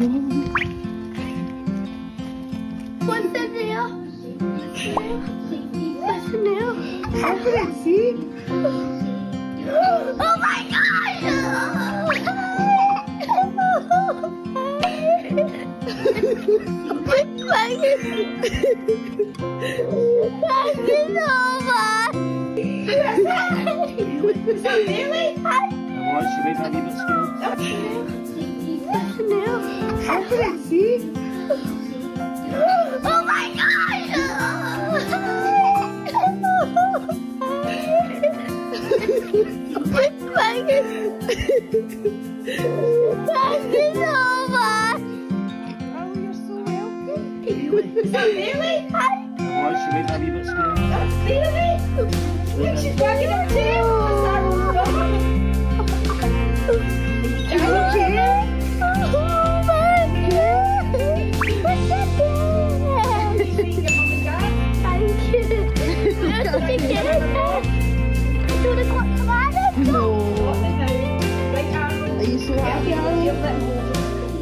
What's the nail? What's the nail? Open it, see? Oh my god! Thank you so much. Really? Why should we not even school? What's the it, see? Oh my god! Thank you. Thank you so much. Oh, you're so welcome. Really? Why should we not even school? Really? Look, she's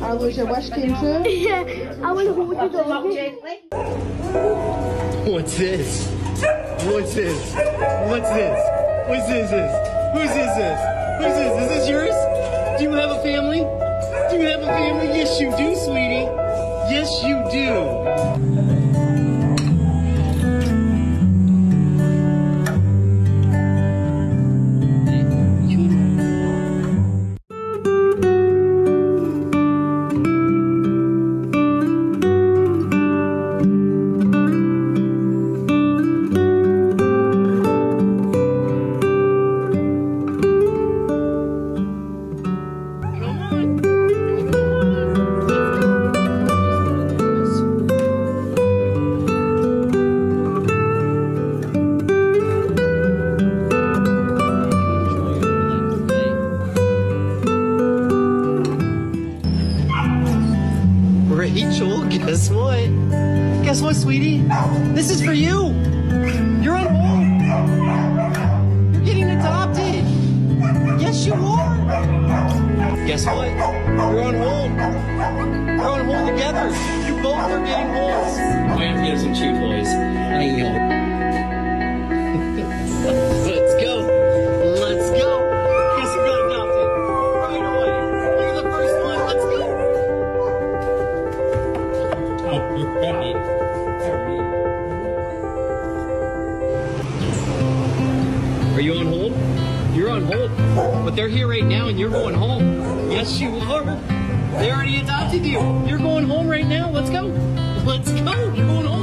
Arlo? Arlo's your wish came true? Yeah, I will hold you dog. What's this? What's this? What's this? What's this? this? Whose is this? Who's this? Is this yours? Do you have a family? Do you have a family? Yes, you do, sweetie. Yes, you do. Rachel, guess what? Guess what, sweetie? This is for you. You're on hold. You're getting adopted. Yes, you are. Guess what? You're on hold. You're on hold together. You both are getting holds. I have to get some chew toys. I know. Are you on hold? You're on hold. But they're here right now and you're going home. Yes, you are. They already adopted you. You're going home right now. Let's go. Let's go. You're going home.